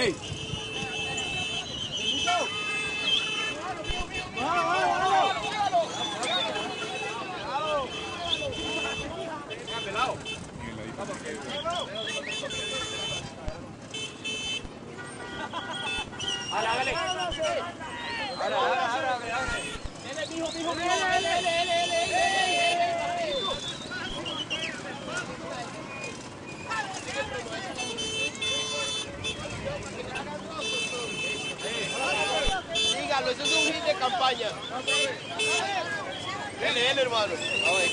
¡Ey! Dígalo, eso es un hit de campaña. Dele, dele, hermano.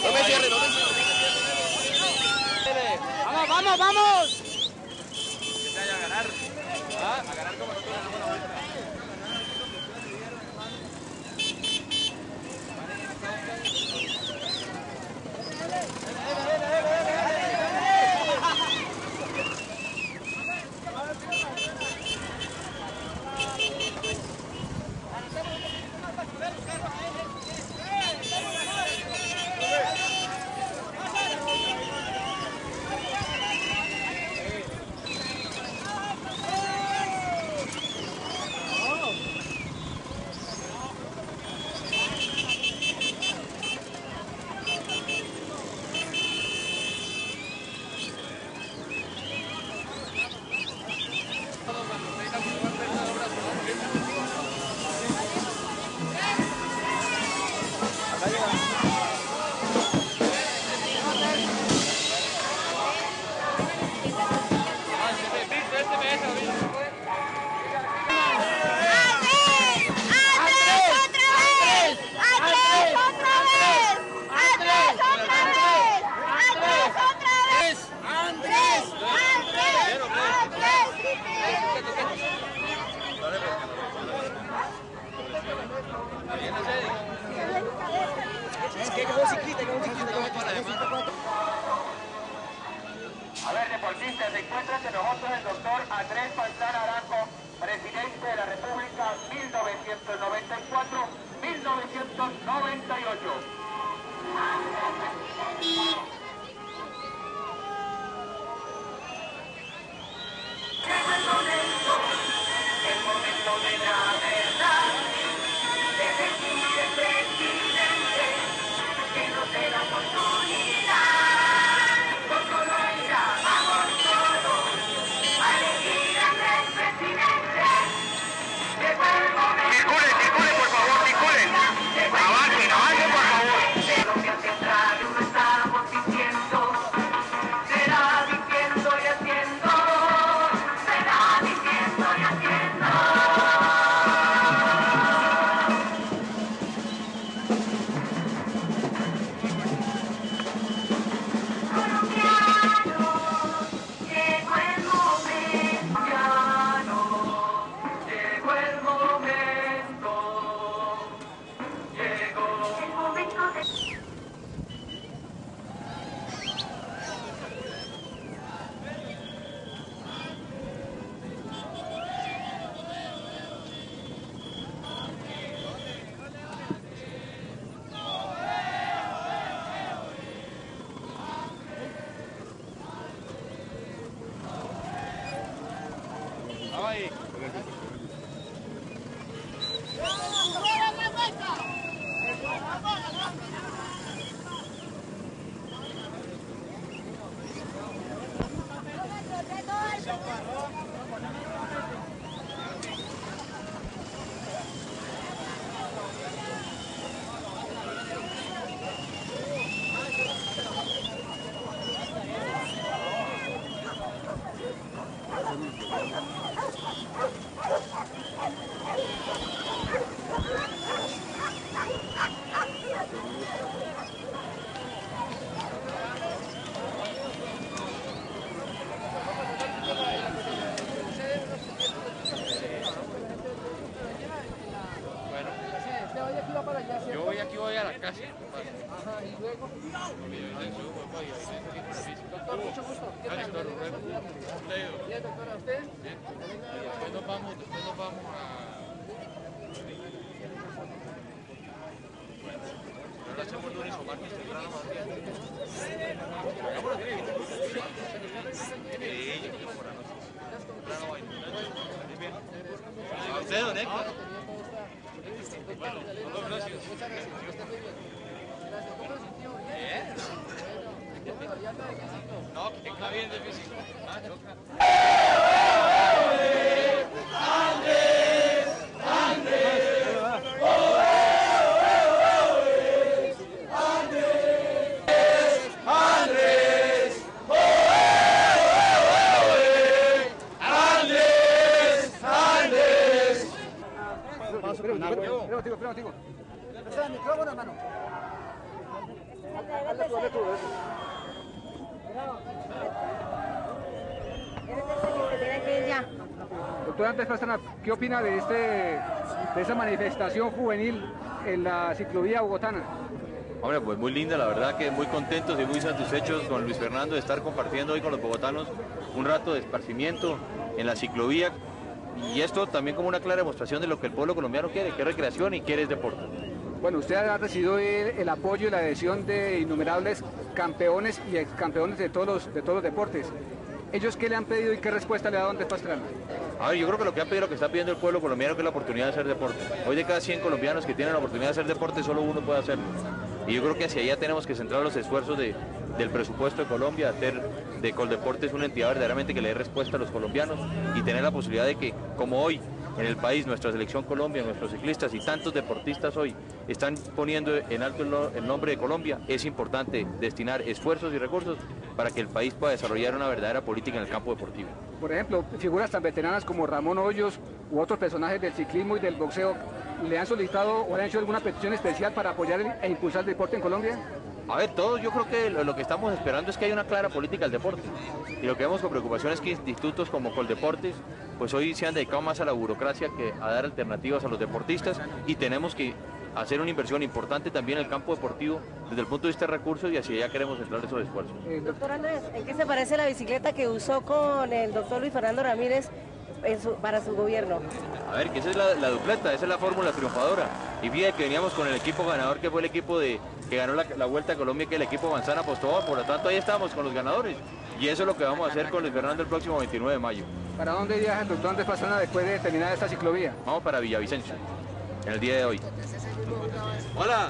No me cierre, no me cierre. ¡Vamos, vamos, vamos! A se encuentra entre nosotros el doctor Andrés Pastrana Arango, presidente de la República 1994-1998. Casa. Ajá, y luego, doctor, mucho gusto. ¿Qué tal? Doctor, Bien, doctora, ¿usted? Después nos vamos, después nos vamos a... Bien. Bien. Bien. A usted, don. Muchas gracias. Que esté muy bien. Gracias. ¿Cómo se sintió? Bien. Bueno, de visito. No, está bien de físico. Ah, choca. El micrófono, hermano. Hazle tú, hazle tú, Andrés Pastrana, ¿qué opina de, este, de esa manifestación juvenil en la ciclovía bogotana? Hombre, pues muy linda, la verdad que muy contentos y muy satisfechos con Luis Fernando de estar compartiendo hoy con los bogotanos un rato de esparcimiento en la ciclovía y esto también como una clara demostración de lo que el pueblo colombiano quiere, que es recreación y quiere es deporte. Bueno, usted ha recibido el, el apoyo y la adhesión de innumerables campeones y excampeones de todos los, de todos los deportes. ¿Ellos qué le han pedido y qué respuesta le ha dado Andrés Pastrana? A ver, yo creo que lo que ha pedido, lo que está pidiendo el pueblo colombiano que es la oportunidad de hacer deporte. Hoy de cada 100 colombianos que tienen la oportunidad de hacer deporte, solo uno puede hacerlo. Y yo creo que hacia allá tenemos que centrar los esfuerzos de- del presupuesto de Colombia, hacer de Coldeportes una entidad verdaderamente que le dé respuesta a los colombianos y tener la posibilidad de que, como hoy en el país, nuestra selección Colombia, nuestros ciclistas y tantos deportistas hoy están poniendo en alto el, no- el nombre de Colombia, es importante destinar esfuerzos y recursos para que el país pueda desarrollar una verdadera política en el campo deportivo. Por ejemplo, figuras tan veteranas como Ramón Hoyos u otros personajes del ciclismo y del boxeo, ¿le han solicitado o han hecho alguna petición especial para apoyar e impulsar el deporte en Colombia? A ver, todos yo creo que lo, que estamos esperando es que haya una clara política del deporte. Y lo que vemos con preocupación es que institutos como Coldeportes, pues hoy se han dedicado más a la burocracia que a dar alternativas a los deportistas y tenemos que hacer una inversión importante también en el campo deportivo desde el punto de vista de recursos y hacia allá queremos centrar esos esfuerzos. Eh, Doctor Andrés, ¿en qué se parece la bicicleta que usó con el doctor Luis Fernando Ramírez en su- para su gobierno? A ver, que esa es la, la dupleta, esa es la fórmula triunfadora. Y fíjate que veníamos con el equipo ganador que fue el equipo de que ganó la, la Vuelta a Colombia, que el equipo Manzana Postobón, por lo tanto ahí estamos con los ganadores. Y eso es lo que vamos a hacer con Luis Fernando el próximo 29 de mayo. ¿Para dónde viaja el doctor Andrés Pastrana después de terminar esta ciclovía? Vamos para Villavicencio, en el día de hoy. Hola.